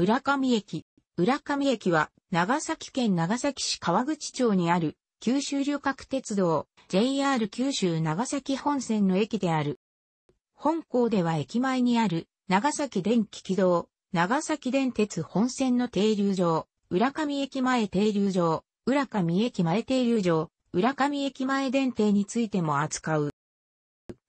浦上駅。浦上駅は、長崎県長崎市川口町にある、九州旅客鉄道、JR 九州長崎本線の駅である。本校では駅前にある、長崎電気軌道、長崎電鉄本線の停留場、浦上駅前停留場、浦上駅前停留場、浦上駅前電停についても扱う。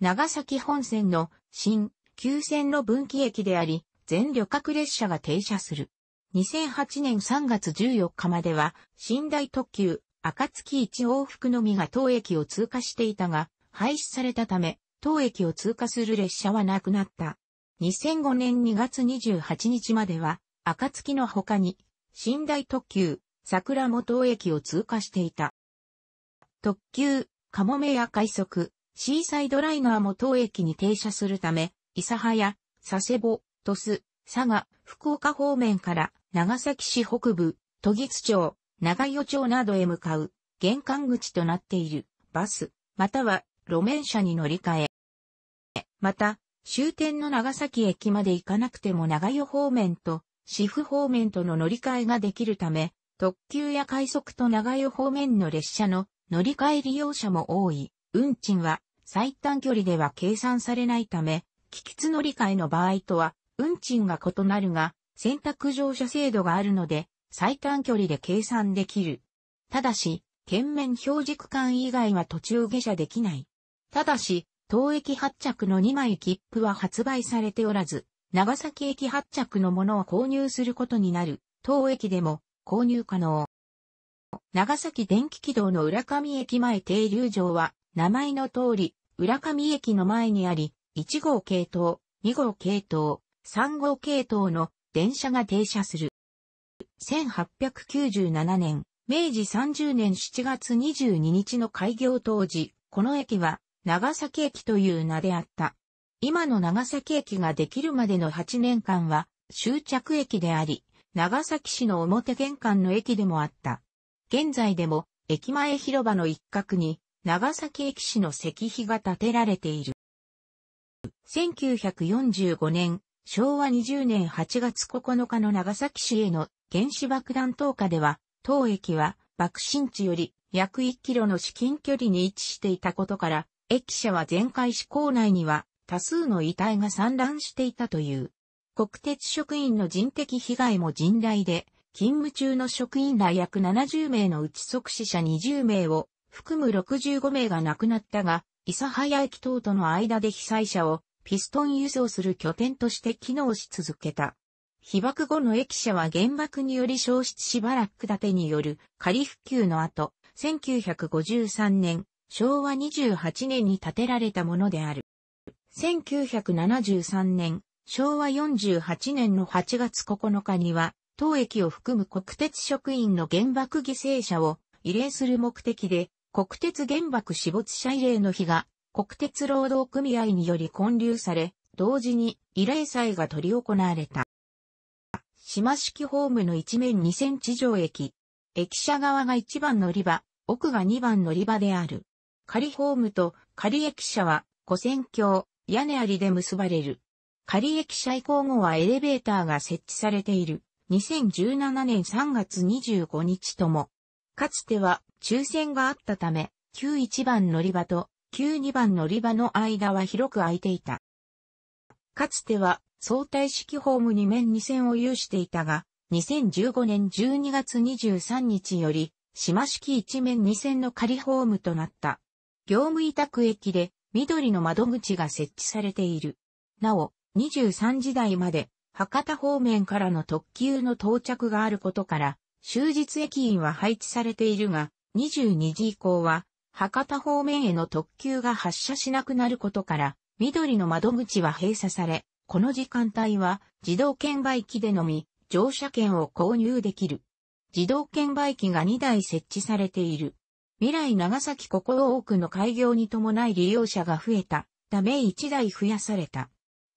長崎本線の新旧線の分岐駅であり、全旅客列車が停車する。2008年3月14日までは、寝台特急、暁一往復のみが当駅を通過していたが、廃止されたため、当駅を通過する列車はなくなった。2005年2月28日までは、暁の他に、寝台特急、桜本駅を通過していた。特急、かもめや快速、シーサイドライナーも当駅に停車するため、諫早、佐世保、鳥栖、佐賀、福岡方面から長崎市北部、都木津町、長与町などへ向かう玄関口となっているバス、または路面車に乗り換え。また、終点の長崎駅まで行かなくても長与方面と市府方面との乗り換えができるため、特急や快速と長与方面の列車の乗り換え利用者も多い。運賃は最短距離では計算されないため、機器乗り換えの場合とは運賃が異なるが、選択乗車制度があるので、最短距離で計算できる。ただし、県面表示区間以外は途中下車できない。ただし、当駅発着の2枚切符は発売されておらず、長崎駅発着のものを購入することになる、当駅でも購入可能。長崎電気軌道の浦上駅前停留場は、名前の通り、浦上駅の前にあり、1号系統、2号系統、3号系統の電車が停車する。1897年、明治30年7月22日の開業当時、この駅は長崎駅という名であった。今の長崎駅ができるまでの8年間は終着駅であり、長崎市の表玄関の駅でもあった。現在でも駅前広場の一角に長崎駅市の石碑が建てられている。1945年、昭和20年8月9日の長崎市への原子爆弾投下では、当駅は爆心地より約1キロの至近距離に位置していたことから、駅舎は全壊し構内には多数の遺体が散乱していたという。国鉄職員の人的被害も甚大で、勤務中の職員ら約70名のうち即死者20名を含む65名が亡くなったが、諫早駅等との間で被災者をピストン輸送する拠点として機能し続けた。被爆後の駅舎は原爆により消失しばらく建てによる仮復旧の後、1953年、昭和28年に建てられたものである。1973年、昭和48年の8月9日には、当駅を含む国鉄職員の原爆犠牲者を慰霊する目的で、国鉄原爆死没者慰霊の日が、国鉄労働組合により建立され、同時に慰霊祭が取り行われた。島式ホームの一面2センチ上駅。駅舎側が1番乗り場、奥が2番乗り場である。仮ホームと仮駅舎は、古線橋、屋根ありで結ばれる。仮駅舎以降後はエレベーターが設置されている。2017年3月25日とも。かつては抽選があったため、旧1番乗り場と旧2番乗り場の間は広く空いていた。かつては相対式ホーム2面2線を有していたが、2015年12月23日より、島式1面2線の仮ホームとなった。業務委託駅で緑の窓口が設置されている。なお、23時台まで博多方面からの特急の到着があることから、終日駅員は配置されているが、22時以降は博多方面への特急が発車しなくなることから、緑の窓口は閉鎖され、この時間帯は自動券売機でのみ乗車券を購入できる。自動券売機が2台設置されている。未来長崎ここ多くの開業に伴い利用者が増えたため1台増やされた。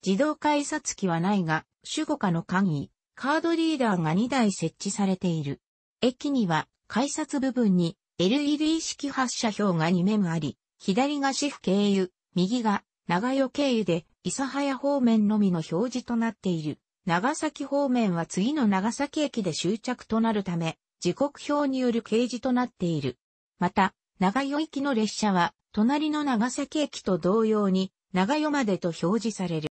自動改札機はないが、守護下の鍵、カードリーダーが2台設置されている。駅には改札部分に LED 式発射表が2面あり、左が市府経由、右が長与経由で諫早方面のみの表示となっている。長崎方面は次の長崎駅で終着となるため、時刻表による掲示となっている。また、長与行きの列車は、隣の長崎駅と同様に、長与までと表示される。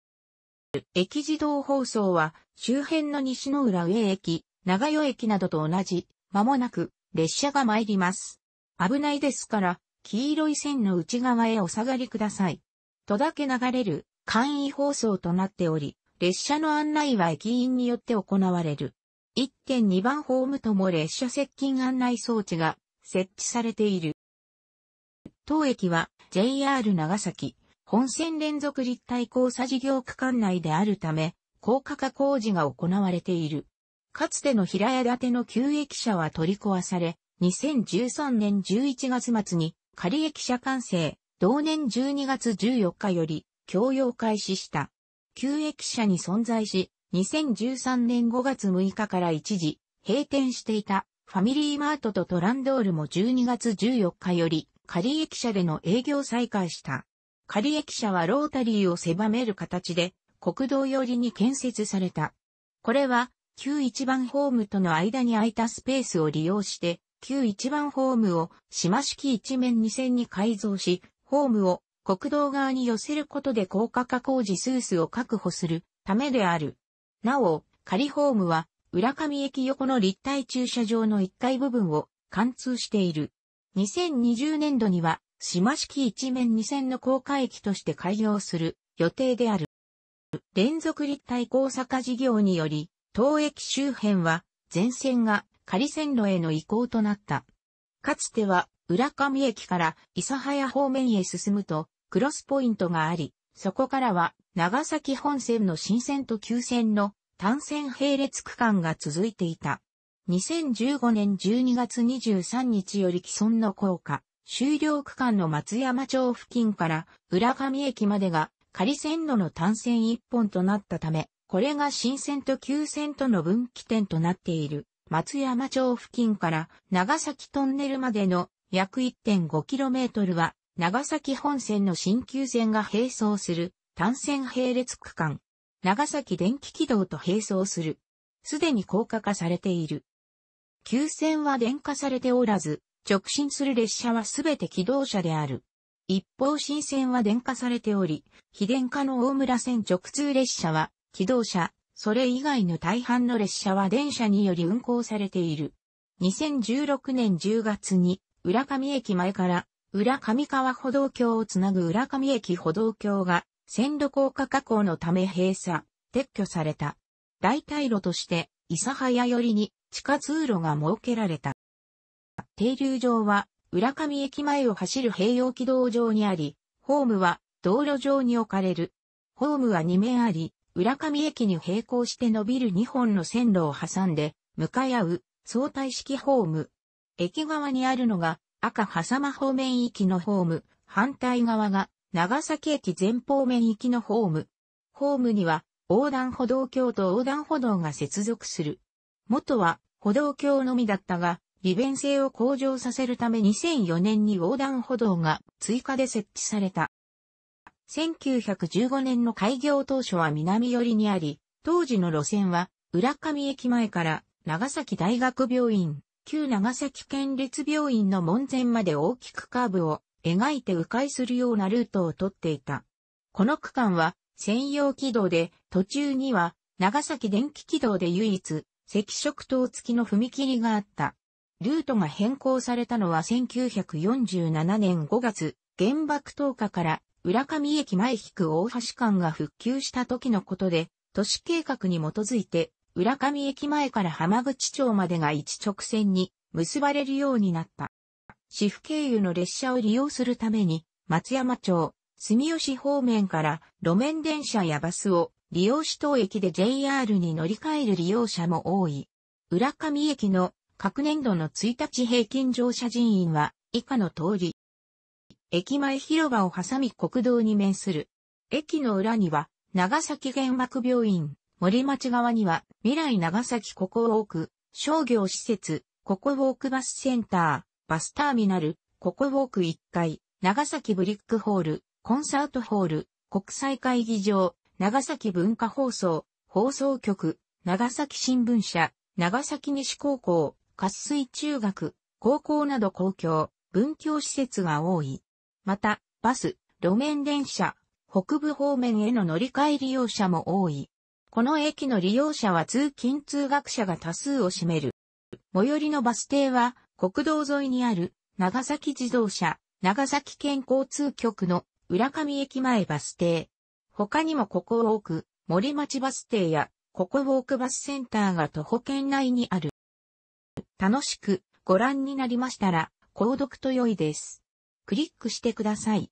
駅自動放送は、周辺の西の浦上駅、長与駅などと同じ、まもなく、列車が参ります。危ないですから、黄色い線の内側へお下がりください。とだけ流れる、簡易放送となっており、列車の案内は駅員によって行われる。1.2番ホームとも列車接近案内装置が設置されている。当駅は JR 長崎本線連続立体交差事業区間内であるため、高架化工事が行われている。かつての平屋建ての旧駅舎は取り壊され、2013年11月末に仮駅舎完成、同年12月14日より供用開始した。旧駅舎に存在し、2013年5月6日から一時閉店していたファミリーマートとトランドールも12月14日より仮駅舎での営業再開した。仮駅舎はロータリーを狭める形で国道寄りに建設された。これは旧一番ホームとの間に空いたスペースを利用して旧一番ホームを島式一面二線に改造し、ホームを国道側に寄せることで高架化工事数数を確保するためである。なお、仮ホームは浦上駅横の立体駐車場の1階部分を貫通している。2020年度には島式一面二線の高架駅として開業する予定である。連続立体交差化事業により、当駅周辺は全線が仮線路への移行となった。かつては浦上駅から諫早方面へ進むとクロスポイントがあり、そこからは長崎本線の新線と旧線の単線並列区間が続いていた。2015年12月23日より既存の高架、終了区間の松山町付近から浦上駅までが仮線路の単線一本となったため、これが新線と旧線との分岐点となっている松山町付近から長崎トンネルまでの約 1.5km は長崎本線の新旧線が並走する単線並列区間、長崎電気軌道と並走する。すでに高架化されている。旧線は電化されておらず、直進する列車はすべて機動車である。一方新線は電化されており、非電化の大村線直通列車は機動車、それ以外の大半の列車は電車により運行されている。2016年10月に浦上駅前から浦上川歩道橋をつなぐ浦上駅歩道橋が線路高架化工のため閉鎖、撤去された。代替路として諫早寄りに地下通路が設けられた。停留場は、浦上駅前を走る併用軌道上にあり、ホームは道路上に置かれる。ホームは2面あり、浦上駅に並行して伸びる2本の線路を挟んで、向かい合う相対式ホーム。駅側にあるのが赤狭間方面行きのホーム、反対側が長崎駅前方面行きのホーム。ホームには横断歩道橋と横断歩道が接続する。元は歩道橋のみだったが、利便性を向上させるため2004年に横断歩道が追加で設置された。1915年の開業当初は南寄りにあり、当時の路線は浦上駅前から長崎大学病院、旧長崎県立病院の門前まで大きくカーブを描いて迂回するようなルートをとっていた。この区間は専用軌道で途中には長崎電気軌道で唯一赤色灯付きの踏切があった。ルートが変更されたのは1947年5月、原爆投下から浦上駅前引く大橋間が復旧した時のことで、都市計画に基づいて、浦上駅前から浜口町までが一直線に結ばれるようになった。市府経由の列車を利用するために、松山町、住吉方面から路面電車やバスを利用し当駅で JR に乗り換える利用者も多い。浦上駅の各年度の1日平均乗車人員は以下の通り。駅前広場を挟み国道に面する。駅の裏には長崎原爆病院、森町側には未来長崎ココウォーク、商業施設、ココウォークバスセンター、バスターミナル、ココウォーク1階、長崎ブリックホール、コンサートホール、国際会議場、長崎文化放送、放送局、長崎新聞社、長崎西高校、活水中学、高校など公共、文教施設が多い。また、バス、路面電車、北部方面への乗り換え利用者も多い。この駅の利用者は通勤通学者が多数を占める。最寄りのバス停は国道沿いにある長崎自動車、長崎県交通局の浦上駅前バス停。他にもここを置く森町バス停やここウォークバスセンターが徒歩圏内にある。楽しくご覧になりましたら購読と良いです。クリックしてください。